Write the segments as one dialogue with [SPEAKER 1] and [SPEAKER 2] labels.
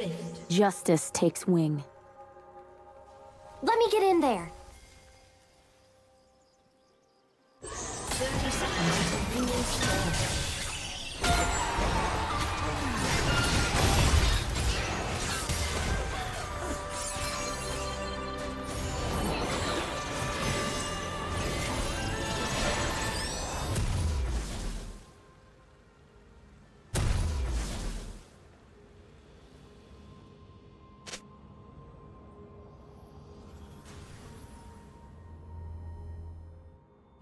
[SPEAKER 1] rift.
[SPEAKER 2] Justice takes wing.
[SPEAKER 3] Let me get in there.
[SPEAKER 1] 30 seconds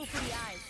[SPEAKER 2] Go for the eyes.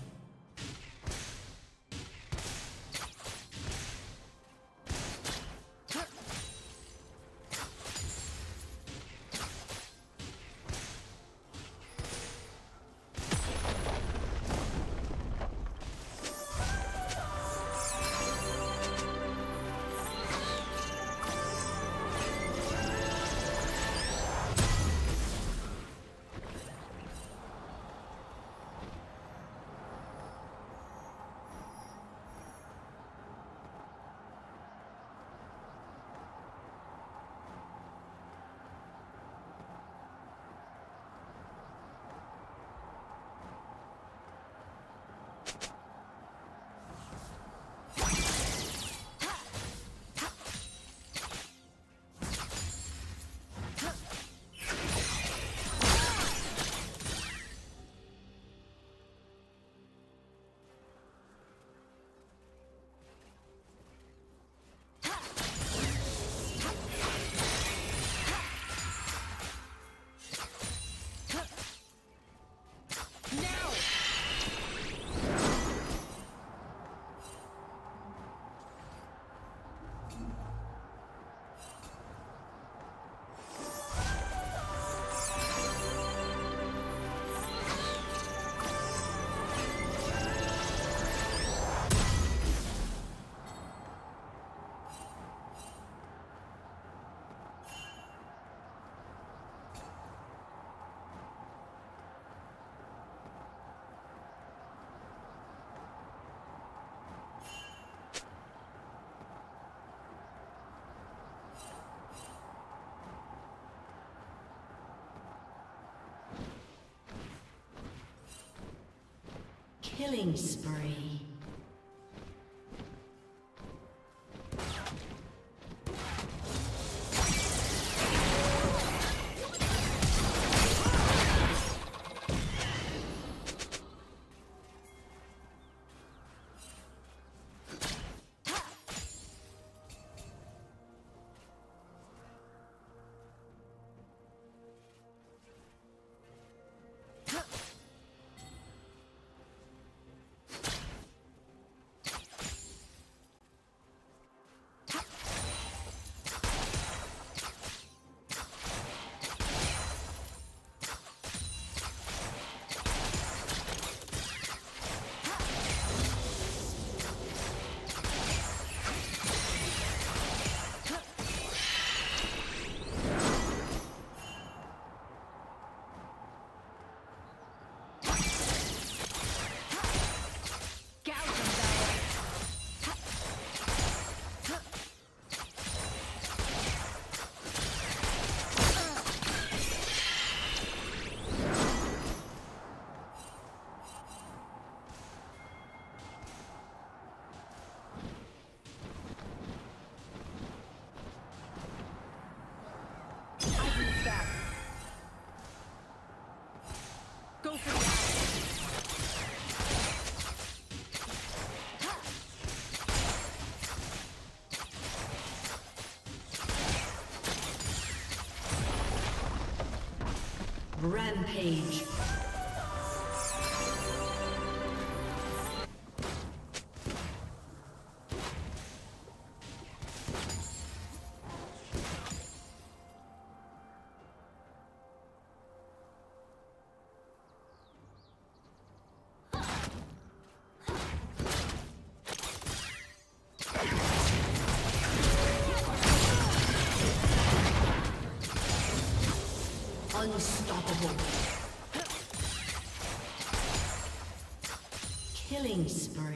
[SPEAKER 1] Killing spree. Rampage. Unstoppable. Killing spree.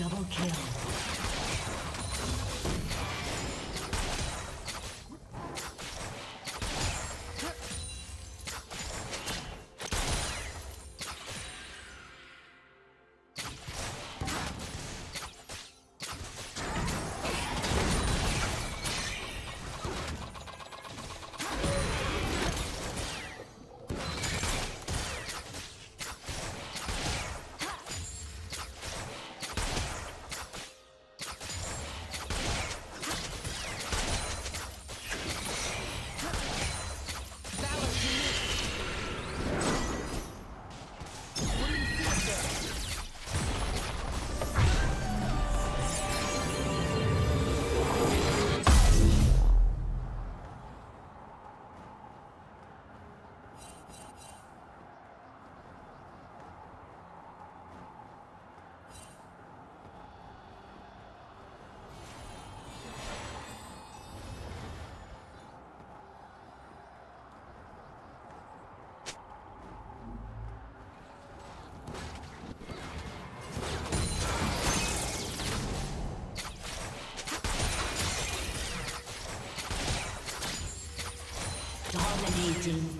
[SPEAKER 1] Double kill. Dominating.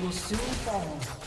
[SPEAKER 1] Your soon falls.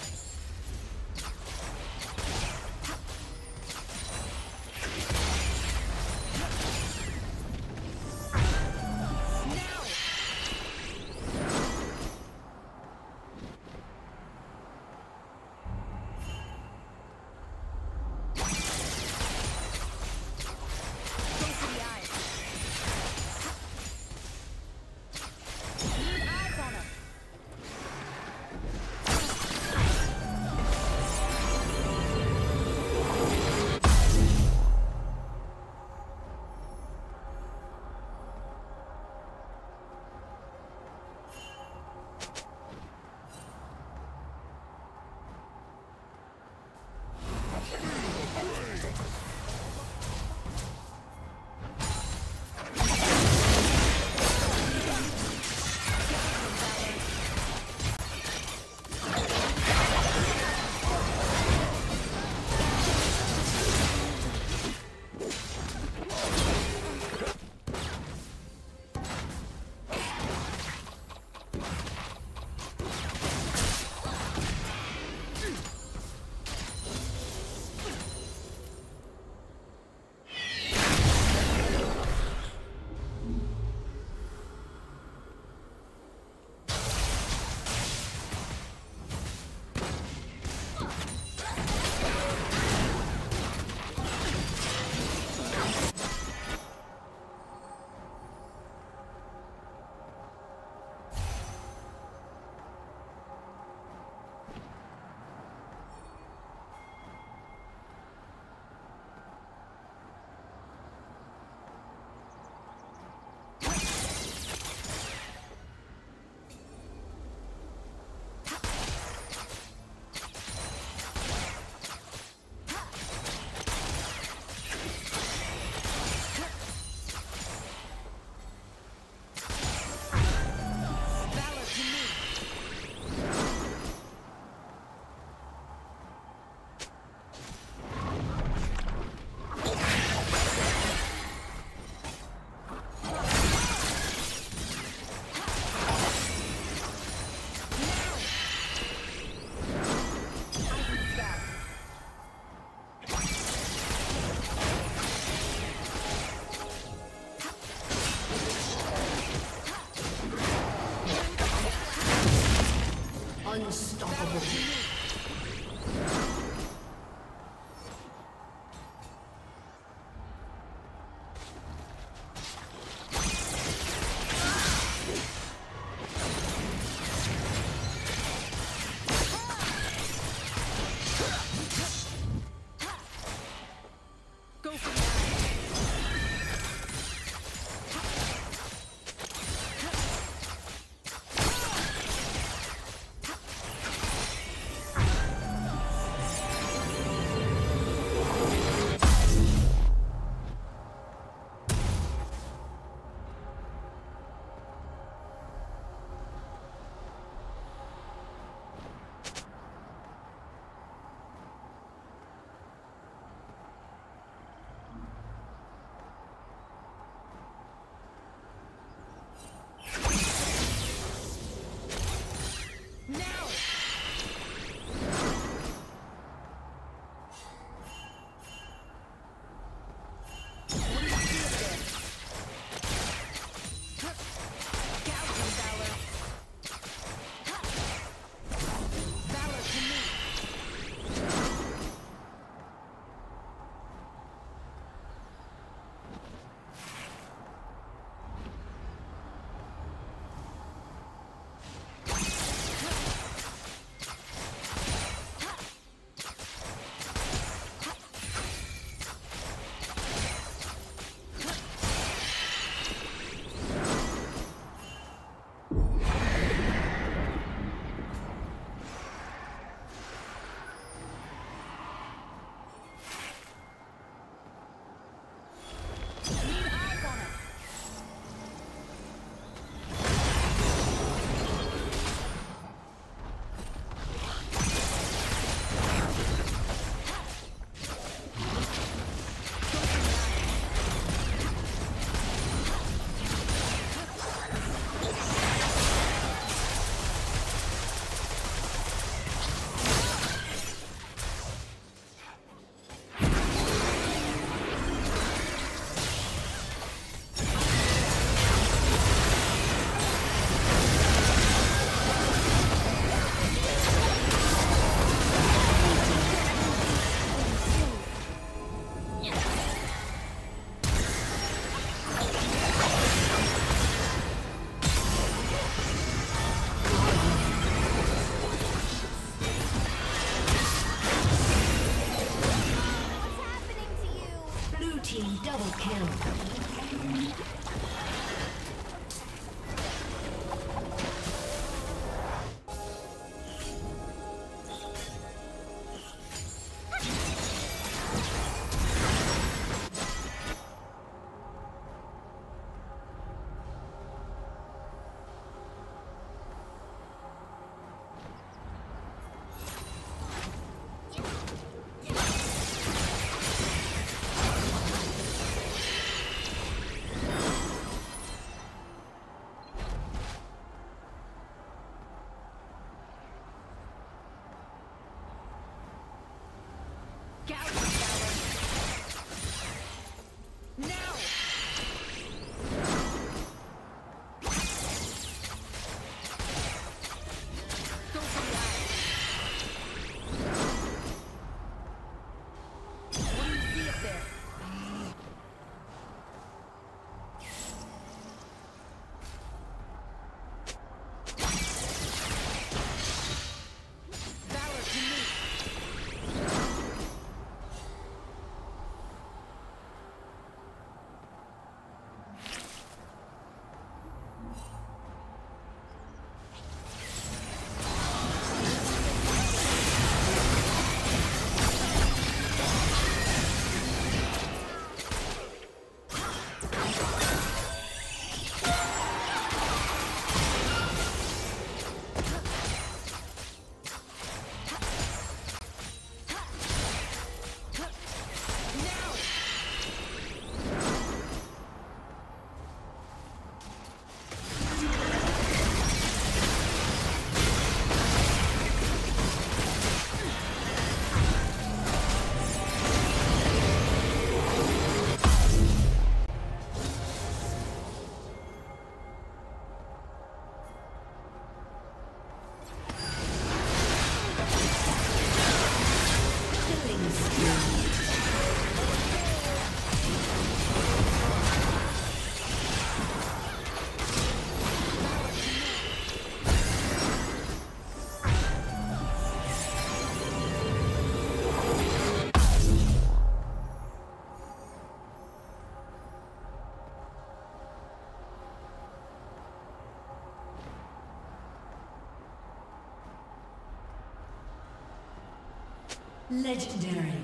[SPEAKER 1] Legendary.